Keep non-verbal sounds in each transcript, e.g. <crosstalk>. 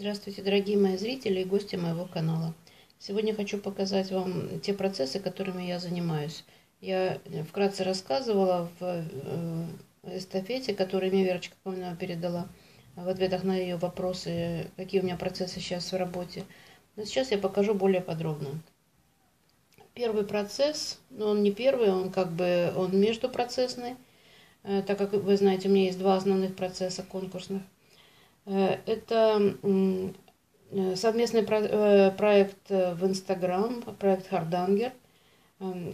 Здравствуйте, дорогие мои зрители и гости моего канала. Сегодня хочу показать вам те процессы, которыми я занимаюсь. Я вкратце рассказывала в э, эстафете, которую мне Верочка Комнова передала, в ответах на ее вопросы, какие у меня процессы сейчас в работе. Но сейчас я покажу более подробно. Первый процесс, но он не первый, он как бы он междупроцессный, э, так как вы знаете, у меня есть два основных процесса конкурсных – Э, это э, совместный э, проект в Инстаграм, проект Хардангер,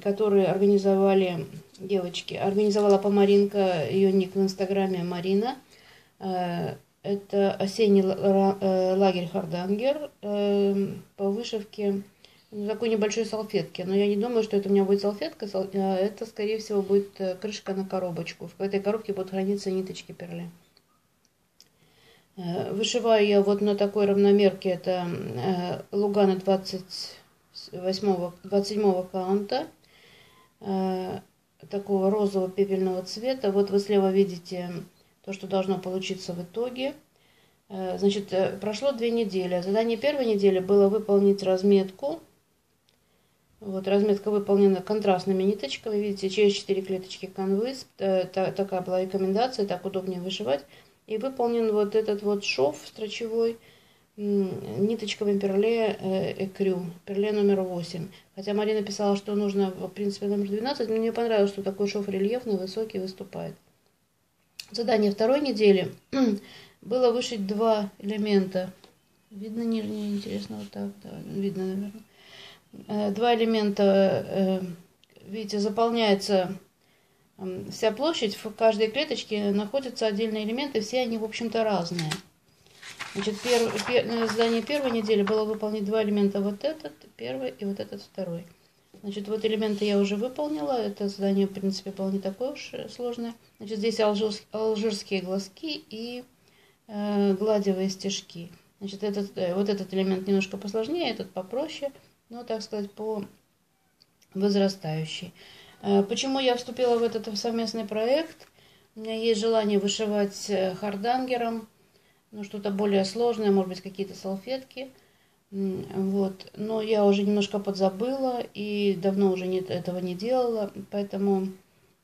который организовали девочки. Организовала Помаринка, ее ник в Инстаграме Марина. Это осенний лагерь Хардангер по вышивке на такой небольшой салфетке. Но я не думаю, что это у меня будет салфетка, это, скорее всего, будет крышка на коробочку. В этой коробке будут храниться ниточки перли. Э, вышиваю я вот на такой равномерке, это э, Лугана 28, 27 каунта, э, такого розового пепельного цвета. Вот вы слева видите то, что должно получиться в итоге. Значит, прошло две недели. Задание первой недели было выполнить разметку. Вот, разметка выполнена контрастными ниточками. Видите, через 4 клеточки канвы. Такая была рекомендация, так удобнее вышивать. И выполнен вот этот вот шов строчевой ниточками перле э, экрю, перле номер 8. Хотя Марина писала, что нужно, в принципе, номер 12, но мне понравилось, что такой шов рельефный, высокий, выступает. Задание второй недели <clears throat> было вышить два элемента. Видно нижнее, интересно, вот так, да, видно, наверное. Э, два элемента, э, видите, заполняется Вся площадь, в каждой клеточке находятся отдельные элементы, все они, в общем-то, разные. Значит, пер, пер, задание первой недели было выполнить два элемента, вот этот первый и вот этот второй. Значит, вот элементы я уже выполнила, это задание, в принципе, было не такое уж сложное. Значит, здесь алжирские, алжирские глазки и э, гладевые стежки. Значит, этот, э, вот этот элемент немножко посложнее, этот попроще, но, так сказать, по возрастающей. Э, почему я вступила в этот совместный проект? У меня есть желание вышивать э, хардангером, ну, что-то более сложное, может быть, какие-то салфетки. Вот. Но я уже немножко подзабыла и давно уже не, этого не делала, поэтому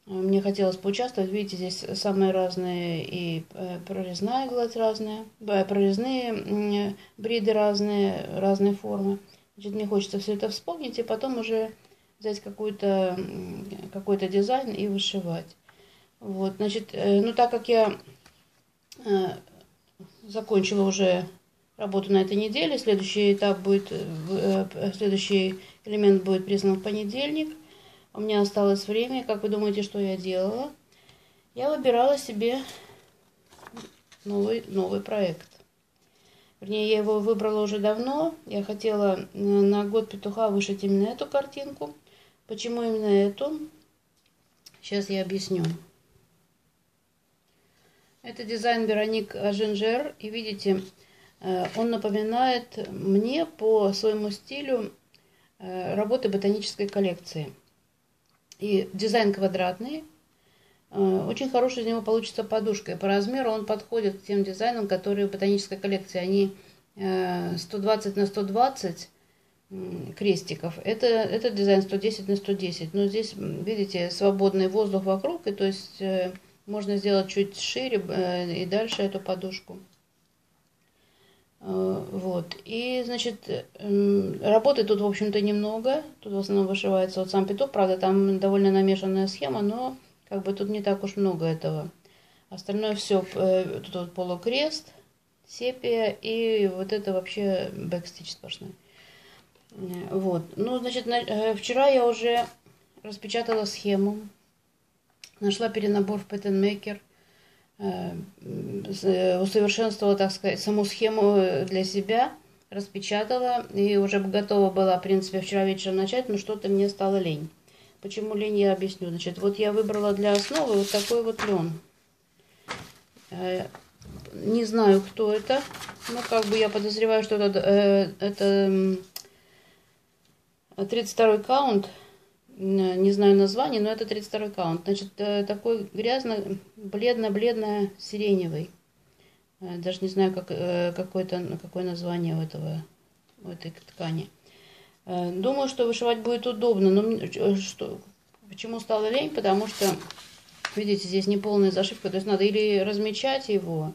э, мне хотелось поучаствовать. Видите, здесь самые разные и прорезная гладь разная, прорезные бриды разные, разные формы. Значит, мне хочется все это вспомнить и потом уже взять какой-то какой дизайн и вышивать. Вот, значит, э, ну так как я э, закончила уже работу на этой неделе, следующий этап будет, э, следующий элемент будет признан в понедельник. У меня осталось время, как вы думаете, что я делала? Я выбирала себе новый, новый проект. Вернее, я его выбрала уже давно. Я хотела на год петуха вышить именно эту картинку. Почему именно эту? Сейчас я объясню. Это дизайн Вероник Ажинжер. И видите, э, он напоминает мне по своему стилю э, работы ботанической коллекции. И дизайн квадратный. Э, очень хороший из него получится подушка. И по размеру он подходит к тем дизайнам, которые в ботанической коллекции. Они 120 на 120 крестиков. Это, это дизайн 110 на 110. Но здесь, видите, свободный воздух вокруг, и то есть э, можно сделать чуть шире э, и дальше эту подушку. Э, вот. И, значит, работы тут, в общем-то, немного. Тут в основном вышивается вот сам петух. Правда, там довольно намешанная схема, но как бы тут не так уж много этого. Остальное все, тут вот полукрест, сепия и вот это вообще бэкстич сплошной. Вот. Ну, значит, э, вчера я уже распечатала схему. Нашла перенабор в Pattern Maker. Э, э, усовершенствовала, так сказать, саму схему для себя. Распечатала. И уже готова была, в принципе, вчера вечером начать, но что-то мне стало лень. Почему лень, я объясню. Значит, вот я выбрала для основы вот такой вот лен. Не знаю, кто это. Но как бы я подозреваю, что это, это 32 каунт, не знаю название, но это 32 каунт. Значит, э, такой грязно, бледно-бледно-сиреневый. Даже не знаю, как, какое-то, какое название у, этого, у этой ткани. Думаю, что вышивать будет удобно. Но что, почему стало лень? Потому что, видите, здесь не полная зашивка. То есть надо или размечать его,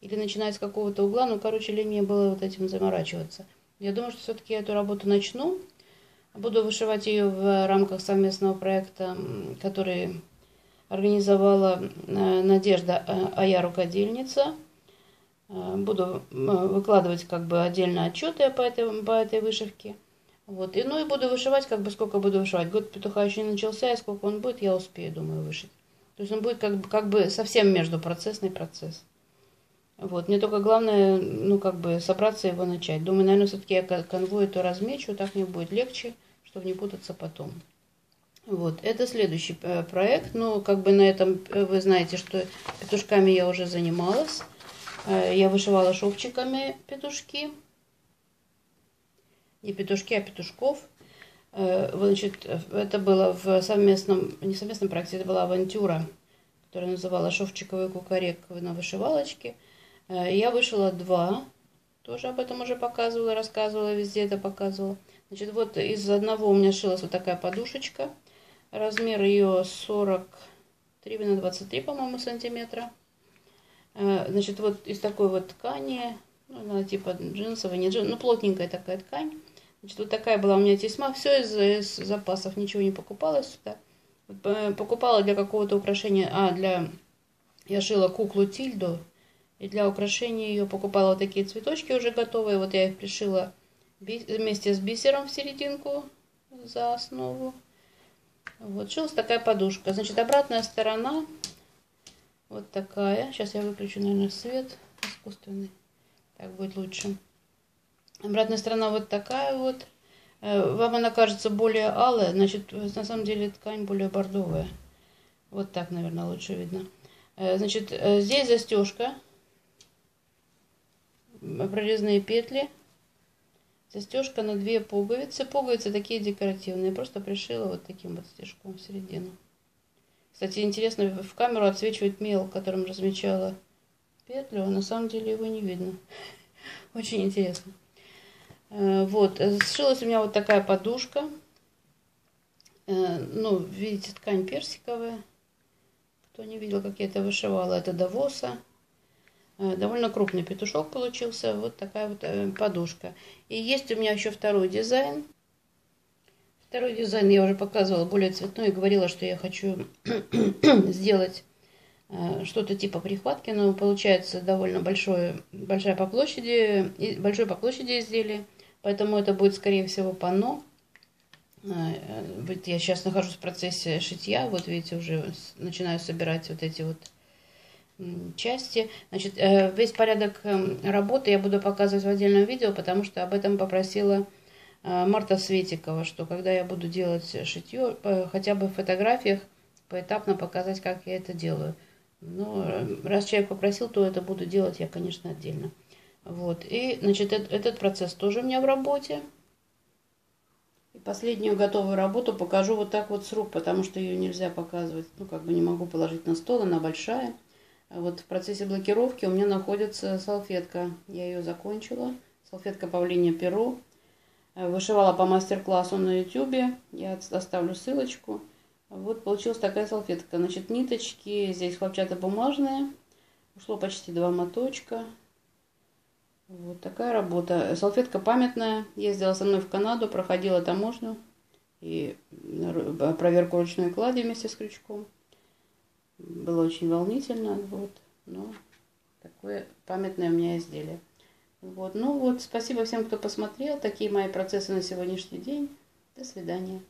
или начинать с какого-то угла. Ну, короче, лень мне было вот этим заморачиваться. Я думаю, что все-таки эту работу начну. Буду вышивать ее в рамках совместного проекта, который организовала э, Надежда э, Ая рукодельница. Э, буду выкладывать как бы отдельно отчеты по этой, по этой вышивке. Вот. И, ну и буду вышивать, как бы сколько буду вышивать. Год петуха еще не начался, и сколько он будет, я успею, думаю, вышить. То есть он будет как бы, как бы совсем между процессный процесс. Вот. Мне только главное, ну, как бы собраться его начать. Думаю, наверное, все-таки я конвой эту размечу, так мне будет легче, чтобы не путаться потом. Вот, это следующий э, проект. Ну, как бы на этом э, вы знаете, что петушками я уже занималась. Э, я вышивала шовчиками петушки. Не петушки, а петушков. Значит, это было в совместном, не совместном проекте, это была авантюра, которая называла «Шовчиковый кукарек на вышивалочке». Я вышила два, тоже об этом уже показывала, рассказывала, везде это показывала. Значит, вот из одного у меня шилась вот такая подушечка. Размер ее 43 на 23, по-моему, сантиметра. Э, значит, вот из такой вот ткани, ну, она типа джинсовая, не джинсовая, ну, плотненькая такая ткань. Значит, вот такая была у меня тесьма. Все из, из запасов, ничего не покупалось сюда. Э, покупала для какого-то украшения, а, для... Я шила куклу Тильду, и для украшения ее покупала вот такие цветочки уже готовые. Вот я их пришила вместе с бисером в серединку за основу. Вот, шилась такая подушка. Значит, обратная сторона вот такая. Сейчас я выключу, наверное, свет искусственный. Так будет лучше. Обратная сторона вот такая вот. Э, вам она кажется более алая, значит, на самом деле ткань более бордовая. Вот так, наверное, лучше видно. Э, значит, э, здесь застежка прорезные петли, застежка на две пуговицы. Пуговицы такие декоративные, просто пришила вот таким вот стежком в середину. Кстати, интересно, в камеру отсвечивает мел, которым размечала петлю, а на самом деле его не видно. <laughs> Очень интересно. Э, вот, э, сшилась у меня вот такая подушка. Э, ну, видите, ткань персиковая. Кто не видел, как я это вышивала, это Давоса. Э, довольно крупный петушок получился. Вот такая вот э, подушка. И есть у меня еще второй дизайн. Второй дизайн я уже показывала более цветной и говорила, что я хочу <clears throat> сделать э, что-то типа прихватки, но получается довольно большое, большая по площади, большой по площади изделие, поэтому это будет скорее всего панно. Я сейчас нахожусь в процессе шитья, вот видите, уже начинаю собирать вот эти вот части. Значит, э, весь порядок эм, работы я буду показывать в отдельном видео, потому что об этом попросила э, Марта Светикова, что когда я буду делать шитье, э, хотя бы в фотографиях поэтапно показать, как я это делаю. Но раз человек попросил, то это буду делать я, конечно, отдельно. Вот. И, значит, этот процесс тоже у меня в работе. И последнюю готовую работу покажу вот так вот с рук, потому что ее нельзя показывать. Ну, как бы не могу положить на стол, она большая. Вот в процессе блокировки у меня находится салфетка. Я ее закончила. Салфетка павлине перо. Э, вышивала по мастер-классу на ютюбе. Я оставлю ссылочку. Вот получилась такая салфетка. Значит, ниточки здесь хлопчатобумажные. Ушло почти два моточка. Вот такая работа. Салфетка памятная. Ездила со мной в Канаду, проходила таможню. И проверку ручной клади вместе с крючком. Было очень волнительно, вот, но такое памятное у меня изделие. Вот, ну вот, спасибо всем, кто посмотрел. Такие мои процессы на сегодняшний день. До свидания.